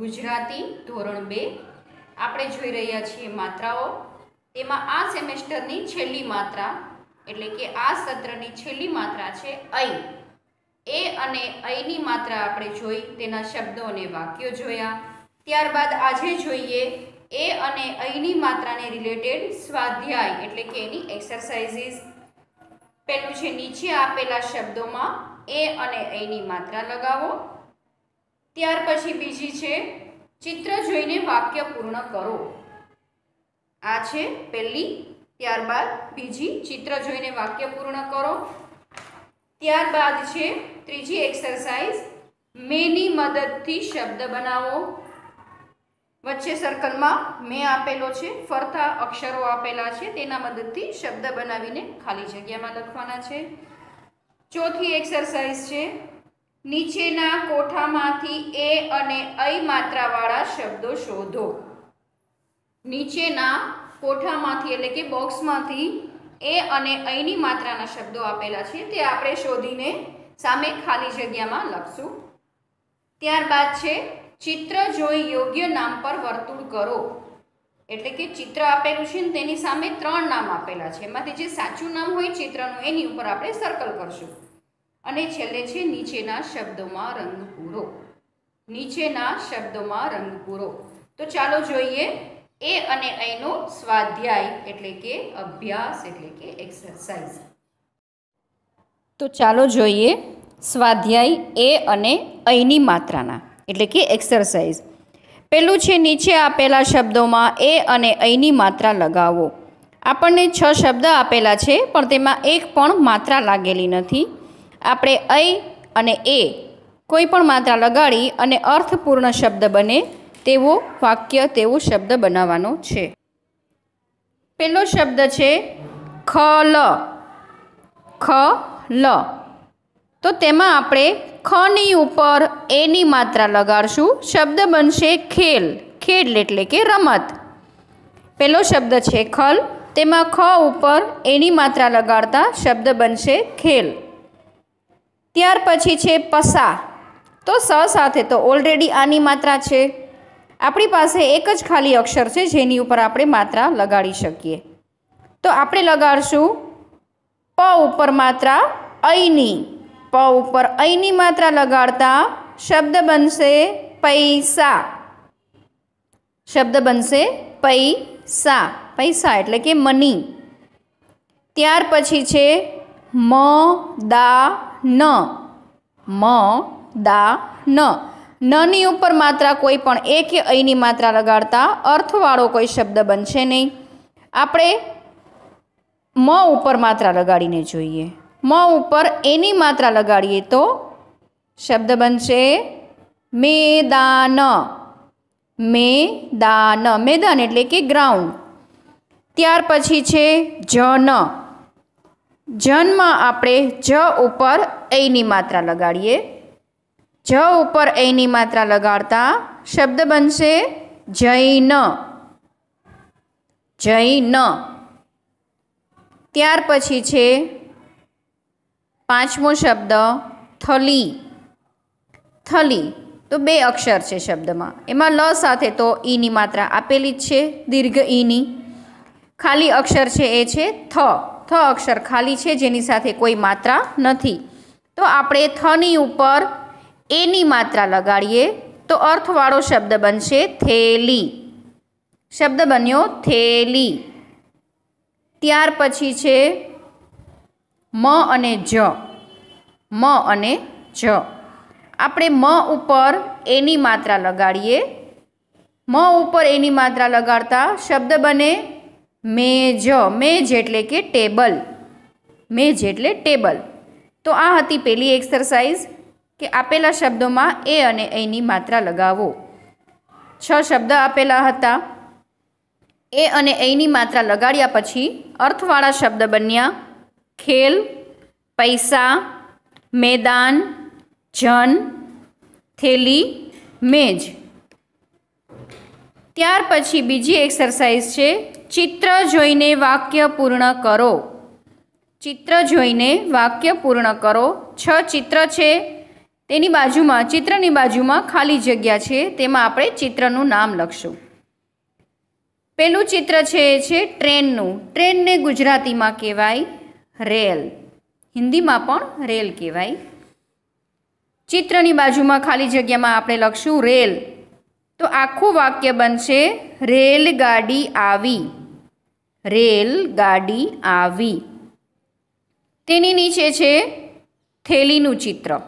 ગુજરાતી ધોરણ બે. આપણે જોઈ રહ્યા છીએ માત્રાઓ. તેમાં આ સેમેસ્ટરની છેલ્લી માત્રા, એટલે કે આ સત્રની છેલ્લી માત્રા છે ઐ એ અને ઐની માત્રા આપણે જોઈ, તેના શબ્દો અને વાક્યો જોયા. ત્યારબાદ આજે જોઈએ એ અને ઐની માત્રાને રિલેટેડ સ્વાધ્યાય, એટલે કે એની એક્સરસાઇઝીસ. પેલું છે નીચે આપેલા શબ્દોમાં એ અને ઐની માત્રા લગાવો. ત્યાર પછી બીજી છે, ચિત્ર જોઈને વાક્ય પૂર્ણ કરો. આ છે પહેલી, ત્યારબાદ બીજી, ચિત્ર જોઈને વાક્ય પૂર્ણ કરો. ત્યારબાદ છે ત્રીજી એક્સરસાઇઝ મેની મદદથી શબ્દ બનાવો. વચ્ચે સર્કલમાં મેં આપેલો છે, ફરતા અક્ષરો આપેલા છે, તેના મદદથી શબ્દ બનાવીને ખાલી જગ્યામાં લખવાના છે. ચોથી એક્સરસાઇઝ છે નીચેના કોઠામાંથી એ અને ઐ માત્રાવાળા શબ્દો શોધો. નીચેના કોઠામાંથી એટલે કે બોક્સમાંથી એ અને ઐની માત્રાના શબ્દો આપેલા છે તે આપણે શોધીને સામે ખાલી જગ્યામાં લખશું. ત્યારબાદ છે, ચિત્ર જોઈ યોગ્ય નામ પર વર્તુળ કરો. એટલે કે ચિત્ર આપેલું છે ને તેની સામે ત્રણ નામ આપેલા છે. એમાંથી જે સાચું નામ હોય ચિત્રનું એની ઉપર આપણે સર્કલ કરશું. અને છેલ્લે છે નીચેના શબ્દોમાં રંગ પૂરો નીચેના શબ્દોમાં રંગ પૂરો તો ચાલો જોઈએ એ અને અહીંનો સ્વાધ્યાય એટલે કે અભ્યાસ એટલે કે એક્સરસાઇઝ તો ચાલો જોઈએ સ્વાધ્યાય એ અને અહીંની માત્રાના એટલે કે એક્સરસાઇઝ પેલું છે નીચે આપેલા શબ્દોમાં એ અને અહીંની માત્રા લગાવો. આપણને છ શબ્દ આપેલા છે, પણ તેમાં એક પણ માત્રા લાગેલી નથી. આપણે ઐ અને એ કોઈ પણ માત્રા લગાડી અને અર્થપૂર્ણ શબ્દ બને તેવો વાક્ય, તેવો શબ્દ બનાવવાનો છે. પહેલો શબ્દ છે ખ લ ખ લ તો તેમાં આપણે ખની ઉપર એની માત્રા લગાડશું. શબ્દ બનશે ખેલ. ખેલ એટલે કે રમત. પહેલો શબ્દ છે ખલ. તેમાં ખ ઉપર એની માત્રા લગાડતા શબ્દ બનશે ખેલ. ત્યાર પછી છે પસા. તો સ સાથે તો ઓલરેડી આની માત્રા છે. આપણી પાસે એક જ ખાલી અક્ષર છે, જેની ઉપર આપણે માત્રા લગાડી શકીએ. તો આપણે લગાડશું પ ઉપર માત્રા ઐની પ ઉપર ઐની માત્રા લગાડતા શબ્દ બનશે પૈસા. શબ્દ બનશે પૈસા. પૈસા એટલે કે મની ત્યાર પછી છે મ, દા ન, મ, દા ન નની ઉપર માત્રા કોઈ પણ એ કે અહીંની માત્રા લગાડતા અર્થવાળો કોઈ શબ્દ બનશે નહીં. આપણે મ ઉપર માત્રા લગાડીને જોઈએ. મ ઉપર એની માત્રા લગાડીએ તો શબ્દ બનશે મેદાન. મેદાન. મેદાન એટલે કે ગ્રાઉન્ડ ત્યાર પછી છે જન. જન્મ આપણે જ ઉપર એની માત્રા લગાડીએ. જ ઉપર એની માત્રા લગાડતા શબ્દ બનશે જૈન. જૈન. ત્યાર પછી છે પાંચમો શબ્દ થલી. થલી તો બે અક્ષર છે શબ્દમાં. એમાં લ સાથે તો ઈની માત્રા આપેલી જ છે, દીર્ઘ ઈની. ખાલી અક્ષર છે એ છે થ. થ અક્ષર ખાલી છે, જેની સાથે કોઈ માત્રા નથી. તો આપણે થની ઉપર એની માત્રા લગાડીએ, તો અર્થવાળો શબ્દ બનશે થેલી. શબ્દ બન્યો થેલી. ત્યાર પછી છે મ અને જ. મ અને જ. આપણે મ ઉપર એની માત્રા લગાડીએ. મ ઉપર એની માત્રા લગાડતા શબ્દ બને મેજ મેજ એટલે કે ટેબલ. મેજ એટલે ટેબલ. તો આ હતી પહેલી એક્સરસાઇઝ કે આપેલા શબ્દોમાં એ અને એની માત્રા લગાવો. છ શબ્દ આપેલા હતા. એ અને એની માત્રા લગાડ્યા પછી અર્થવાળા શબ્દ બન્યા ખેલ, પૈસા, મેદાન, જન, થેલી, મેજ. ત્યાર પછી બીજી એક્સરસાઇઝ છે ચિત્ર જોઈને વાક્ય પૂર્ણ કરો. ચિત્ર જોઈને વાક્ય પૂર્ણ કરો. છ ચિત્ર છે. તેની બાજુમાં, ચિત્રની બાજુમાં ખાલી જગ્યા છે. તેમાં આપણે ચિત્રનું નામ લખશું. પેલું ચિત્ર છે એ છે ટ્રેનનું. ટ્રેનને ગુજરાતીમાં કહેવાય રેલ. હિન્દીમાં પણ રેલ કહેવાય. ચિત્રની બાજુમાં ખાલી જગ્યામાં આપણે લખશું રેલ. તો આખું વાક્ય બનશે, રેલગાડી આવી. રેલગાડી આવી. તેની નીચે છે, થેલીનું ચિત્ર.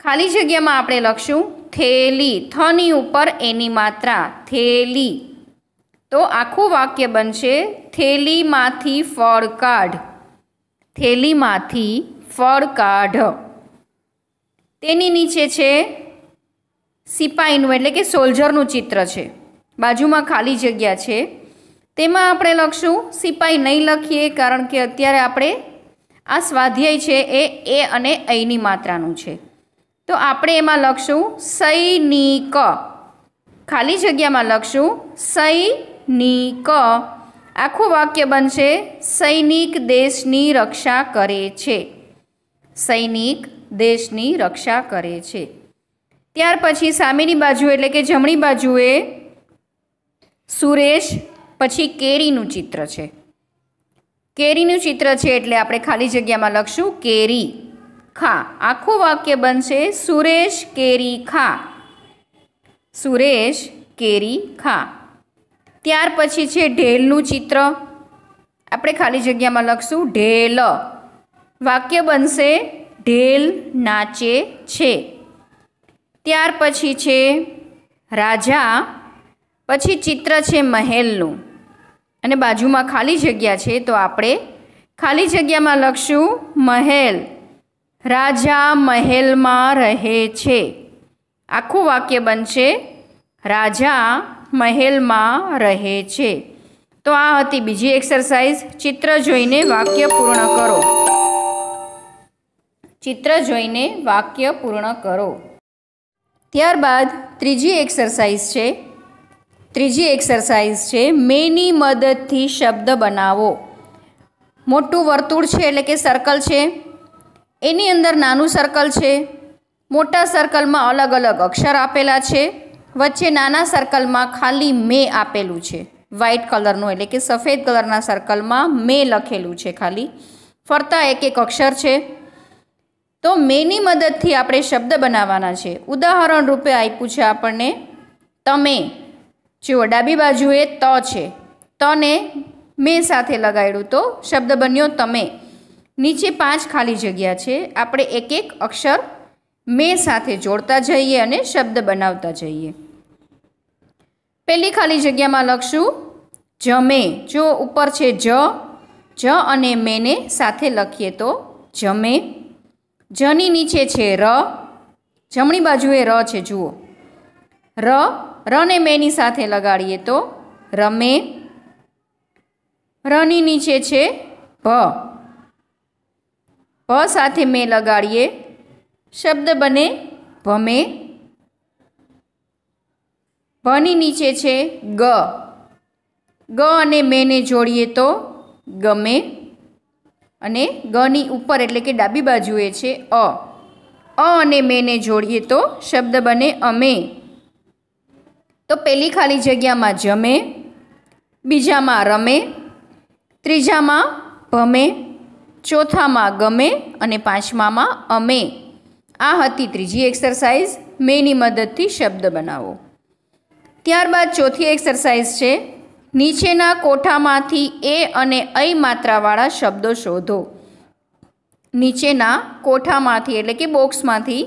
ખાલી જગ્યામાં આપણે લખશું, થેલી. થની ઉપર એની માત્રા, થેલી. તો આખું વાક્ય બનશે, થેલીમાંથી ફળ કાઢ. થેલીમાંથી ફળ કાઢ. તેની નીચે છે સિપાહીનું એટલે કે સોલ્જરનું ચિત્ર છે. બાજુમાં ખાલી જગ્યા છે. તેમાં આપણે લખશું સિપાહી નહીં લખીએ કારણ કે અત્યારે આપણે આ સ્વાધ્યાય છે એ એ અને અહીંની માત્રાનું છે. તો આપણે એમાં લખશું, સૈનિક. ખાલી જગ્યામાં લખશું, સૈનિક. આખું વાક્ય બનશે, સૈનિક દેશની રક્ષા કરે છે. સૈનિક દેશની રક્ષા કરે છે. ત્યાર પછી સામેની બાજુ એટલે કે જમણી બાજુએ સુરેશ, પછી કેરીનું ચિત્ર છે. કેરીનું ચિત્ર છે એટલે આપણે ખાલી જગ્યામાં લખશું કેરી ખા. આખું વાક્ય બનશે સુરેશ, કેરી, ખા. સુરેશ, કેરી, ખા. ત્યાર પછી છે ઢેલનું ચિત્ર. આપણે ખાલી જગ્યામાં લખશું ઢેલ. વાક્ય બનશે ઢેલ નાચે છે. ત્યાર પછી છે રાજા, પછી ચિત્ર છે મહેલનું. અને બાજુમાં ખાલી જગ્યા છે તો આપણે ખાલી જગ્યામાં લખશું મહેલ. રાજા મહેલમાં રહે છે. આખું વાક્ય બનશે રાજા મહેલમાં રહે છે. તો આ હતી બીજી એક્સરસાઇઝ ચિત્ર જોઈને વાક્ય પૂર્ણ કરો. ચિત્ર જોઈને વાક્ય પૂર્ણ કરો. ત્યારબાદ ત્રીજી એક્સરસાઇઝ છે. ત્રીજી એક્સરસાઇઝ છે, મેની મદદથી શબ્દ બનાવો. મોટું વર્તુળ છે એટલે કે સર્કલ છે. એની અંદર નાનું સર્કલ છે. મોટા સર્કલમાં અલગ અલગ અક્ષર આપેલા છે. વચ્ચે નાના સર્કલમાં ખાલી મે આપેલું છે. વ્હાઇટ કલરનું એટલે કે સફેદ કલરના સર્કલમાં મે લખેલું છે ખાલી. ફરતા એક એક અક્ષર છે. તો મેની મદદથી આપણે શબ્દ બનાવવાના છે. ઉદાહરણ રૂપે આપ્યું છે આપણને, તમે. જુઓ ડાબી બાજુએ ત છે. તને મેં સાથે લગાડ્યું તો શબ્દ બન્યો તમે. નીચે પાંચ ખાલી જગ્યા છે. આપણે એક એક અક્ષર મેં સાથે જોડતા જઈએ અને શબ્દ બનાવતા જઈએ. પહેલી ખાલી જગ્યામાં લખશું, જમે. જો ઉપર છે જ જ અને મેને સાથે લખીએ તો જમે. જની નીચે છે ર, જમણી બાજુએ ર છે, જુઓ. ર, રને મેની સાથે લગાડીએ તો રમે. રની નીચે છે ભ ભ સાથે મેં લગાડીએ, શબ્દ બને ભમે. ભની નીચે છે ગ. ગ અને મેને જોડીએ તો ગમે. અને ગની ઉપર એટલે કે ડાબી બાજુએ છે અ. અ અને મેને જોડીએ તો શબ્દ બને અમે. તો પહેલી ખાલી જગ્યામાં જમે, બીજામાં રમે, ત્રીજામાં ભમે, ચોથામાં ગમે અને પાંચમામાં અમે. આ હતી ત્રીજી એક્સરસાઇઝ મેની મદદથી શબ્દ બનાવો. ત્યારબાદ ચોથી એક્સરસાઇઝ છે નીચેના કોઠામાંથી એ અને ऐ માત્રાવાળા શબ્દો શોધો. નીચેના કોઠામાંથી એટલે કે બોક્સમાંથી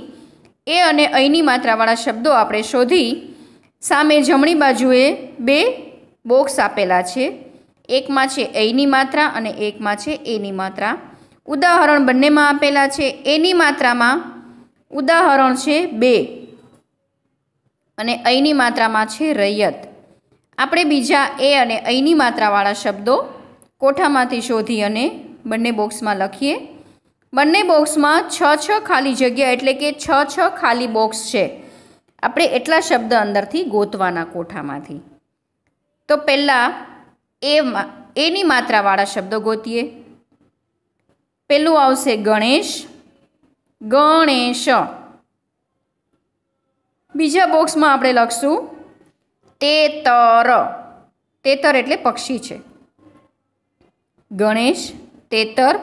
એ અને અયની માત્રાવાળા શબ્દો આપણે શોધી સામે જમણી બાજુએ બે બોક્સ આપેલા છે. એકમાં છે અયની માત્રા અને એકમાં છે એની માત્રા. ઉદાહરણ બંનેમાં આપેલા છે. એની માત્રામાં ઉદાહરણ છે બે અને અહીંની માત્રામાં છે રૈયત. આપણે બીજા એ અને અહીંની માત્રાવાળા શબ્દો કોઠામાંથી શોધી અને બંને બોક્સમાં લખીએ. બંને બોક્સમાં છ છ ખાલી જગ્યા એટલે કે છ છ ખાલી બોક્સ છે. આપણે એટલા શબ્દ અંદરથી ગોતવાના કોઠામાંથી. તો પહેલાં એમાં એની માત્રાવાળા શબ્દો ગોતીએ. પેલું આવશે ગણેશ ગણેશ. બીજા બોક્સમાં આપણે લખશું તેતર. તેતર એટલે પક્ષી છે. ગણેશ, તેતર.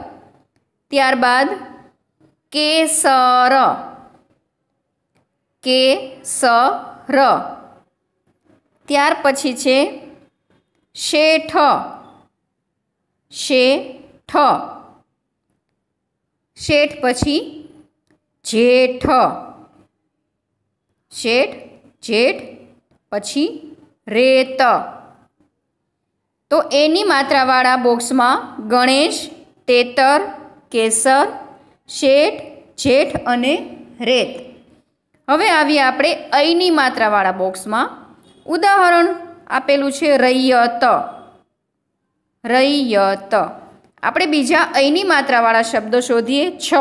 ત્યારબાદ કેસર. કે સ ર ત્યાર પછી છે શેઠ. શેઠ. શેઠ પછી જેઠ. શેઠ, જેઠ પછી રેત. તો એની માત્રાવાળા બોક્સમાં ગણેશ, તેતર, કેસર, શેઠ, જેઠ અને રેત. હવે આવીએ આપણે અહીંની માત્રાવાળા બોક્સમાં. ઉદાહરણ આપેલું છે રૈયત. રૈયત. આપણે બીજા અહીંની માત્રાવાળા શબ્દો શોધીએ છ.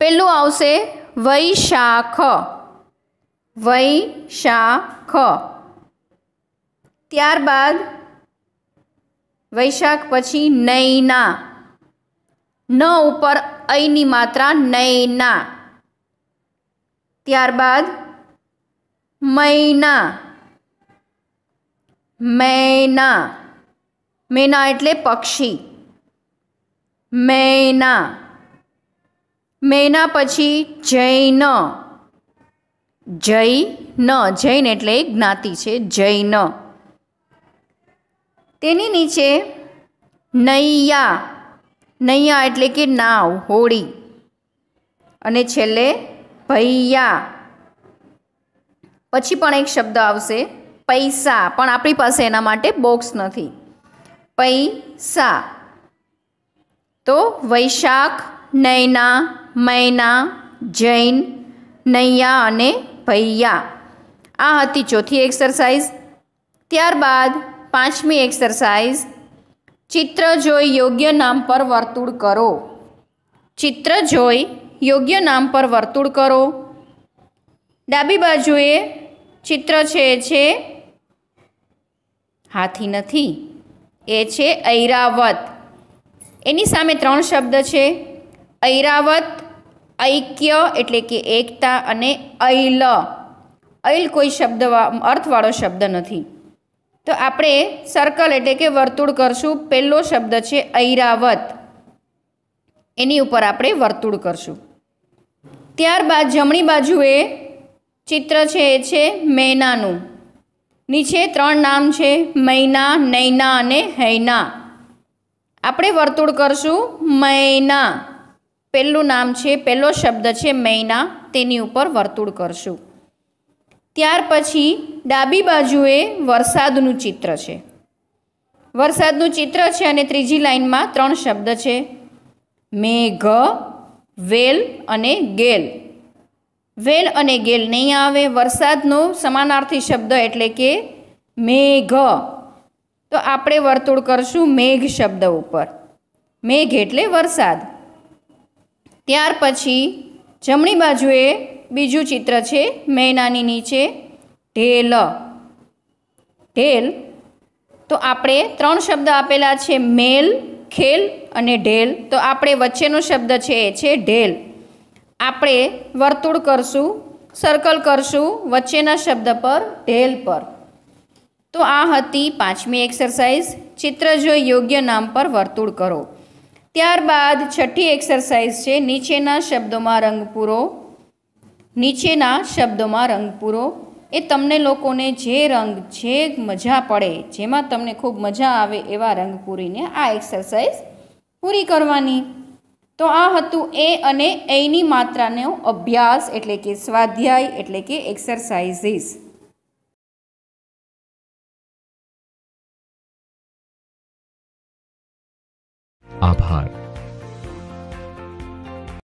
પેલું આવશે વૈશાખ. વૈશાખ. ત્યારબાદ વૈશાખ પછી નૈના. ન ઉપર અહીંની માત્રા નૈના. ત્યારબાદ મૈના. મૈના. મેના એટલે પક્ષી. મૈના. મૈના પછી જૈન. જૈન જૈન એટલે જ્ઞાતિ છે જૈન તેની નીચે નૈયા. નૈયા એટલે કે નાવ, હોળી. અને છેલ્લે ભૈયા. પછી પણ એક શબ્દ આવશે, પૈસા. પણ આપણી પાસે એના માટે બોક્સ નથી. પૈસા. તો વૈશાખ, નૈના, મૈના, જૈન, નૈયા અને ભૈયા. આ હતી ચોથી એક્સરસાઇઝ ત્યારબાદ પાંચમી એક્સરસાઇઝ ચિત્ર જોઈ યોગ્ય નામ પર વર્તુળ કરો. ચિત્ર જોઈ યોગ્ય નામ પર વર્તુળ કરો. ડાબી બાજુએ ચિત્ર છે છે હાથી નથી. એ છે ઐરાવત. એની સામે ત્રણ શબ્દ છે. ઐરાવત ઐક્ય એટલે કે એકતા અને ઐલ. ઐલ કોઈ શબ્દ અર્થવાળો શબ્દ નથી. તો આપણે સર્કલ એટલે કે વર્તુળ કરશું. પહેલો શબ્દ છે ઐરાવત. એની ઉપર આપણે વર્તુળ કરશું. ત્યારબાદ જમણી બાજુએ ચિત્ર છે એ છે મૈનાનું. નીચે ત્રણ નામ છે મૈના, નૈના અને હૈના. આપણે વર્તુળ કરશું મૈના. પહેલું નામ છે પહેલો શબ્દ છે, મૈના. તેની ઉપર વર્તુળ કરશું. ત્યાર પછી ડાબી બાજુએ વરસાદનું ચિત્ર છે. વરસાદનું ચિત્ર છે અને ત્રીજી લાઈનમાં ત્રણ શબ્દ છે. મેઘ, વેલ અને ગેલ. વેલ અને ગેલ નહીં આવે. વરસાદનો સમાનાર્થી શબ્દ એટલે કે મેઘ. તો આપણે વર્તુળ કરશું મેઘ શબ્દ ઉપર. મેઘ એટલે વરસાદ. ત્યાર પછી જમણી બાજુએ બીજું ચિત્ર છે મૈનાની નીચે, ઢેલ. ઢેલ. તો આપણે ત્રણ શબ્દ આપેલા છે મેલ, ખેલ અને ઢેલ. તો આપણે વચ્ચેનો શબ્દ છે એ છે ઢેલ. આપણે વર્તુળ કરશું સર્કલ કરશું વચ્ચેના શબ્દ પર, ઢેલ પર. તો આ હતી પાંચમી એક્સરસાઇઝ ચિત્ર જો યોગ્ય નામ પર વર્તુળ કરો. ત્યારબાદ છઠ્ઠી એક્સરસાઇઝ છે, નીચેના શબ્દોમાં રંગ પૂરો. નીચેના શબ્દોમાં રંગ પૂરો. એ તમને લોકોને જે રંગ, જે મજા પડે, જેમાં તમને ખૂબ મજા આવે એવા રંગ પૂરીને આ એક્સરસાઇઝ પૂરી કરવાની. તો આ હતું એ અને એની માત્રાનો અભ્યાસ એટલે કે સ્વાધ્યાય એટલે કે એક્સરસાઇઝીસ Johan.